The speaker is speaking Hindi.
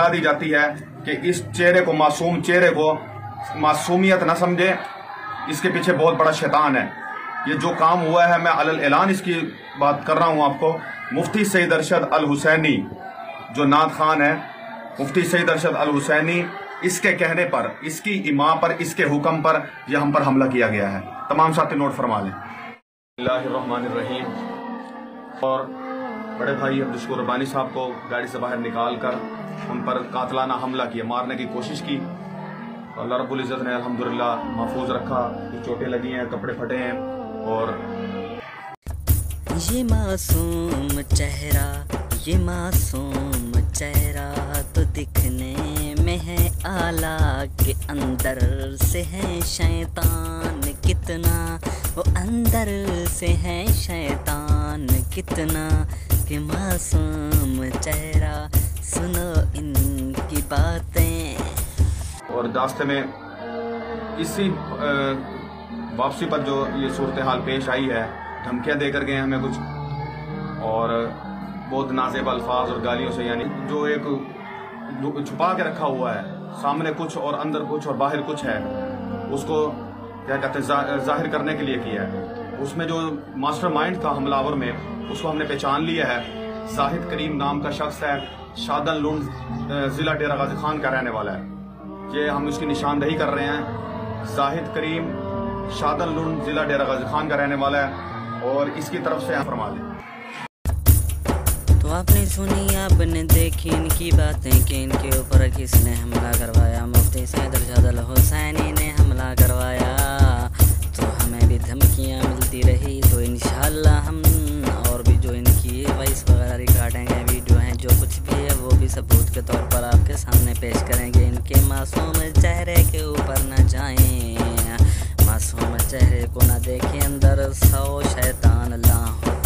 सलाह दी जाती है कि इस चेहरे को, मासूम चेहरे को मासूमियत न समझे। इसके पीछे बहुत बड़ा शैतान है। ये जो काम हुआ है, मैं अलल ऐलान इसकी बात कर रहा हूँ आपको। मुफ्ती सईद अरशद अल हुसैनी जो नाथ खान है, मुफ्ती सईद अरशद अल हुसैनी इसके कहने पर, इसकी इमाम पर, इसके हुक्म पर यह हम पर हमला किया गया है। तमाम साथी नोट फरमा लें। रहीम और बड़े भाई अब्दुल रबानी साहब को गाड़ी से बाहर निकाल कर उन पर कातलाना हमला किया, मारने की कोशिश की। अल्लाह रब्बुल इज़्ज़त ने अल्हम्दुलिल्लाह महफूज रखा। चोटें लगी हैं, कपड़े फटे हैं और ये मासूम चेहरा, ये मासूम चेहरा तो दिखने में है आला के अंदर से है शैतान कितना, वो अंदर से है शैतान कितना कि मासूम चेहरा सुनो रास्ते में इसी वापसी पर जो ये सूरत हाल पेश आई है, धमकियाँ देकर गए हमें कुछ। और बहुत नाजेब अल्फाज और गालियों से, यानी जो एक छुपा के रखा हुआ है, सामने कुछ और अंदर कुछ और बाहर कुछ है, उसको क्या कहते हैं ज़ाहिर करने के लिए किया है। उसमें जो मास्टर माइंड था हमलावर में, उसको हमने पहचान लिया है। जाहिद करीम नाम का शख्स है, शादन लुंड ज़िला डेरा गाजी खान का रहने वाला है। ये हम उसकी निशानदही कर रहे हैं। जाहिद करीम शादन लुंड ज़िला डेरा गाजी खान का रहने वाला है और इसकी तरफ़ से फरमा दें तो आपने सुनी, आपने देखी इनकी बातें कि इनके ऊपर किसने हमला करवाया। मुफ्ती सैद अरशद हुसैनी ने हमला करवाया। तो हमें भी धमकियाँ मिलती रही तो इन हम और भी जो इनकी वॉइस वगैरह रिकॉर्डेंगे वीडियो हैं, जो कुछ भी है, वो भी सबूत के तौर पर आपके सामने पेश करेंगे इनके मासूम चेहरे के ऊपर न जाएँ। मासूम चेहरे को न देखें अंदर, सौ शैतान अल्लाह